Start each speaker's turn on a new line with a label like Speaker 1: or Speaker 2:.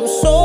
Speaker 1: I'm so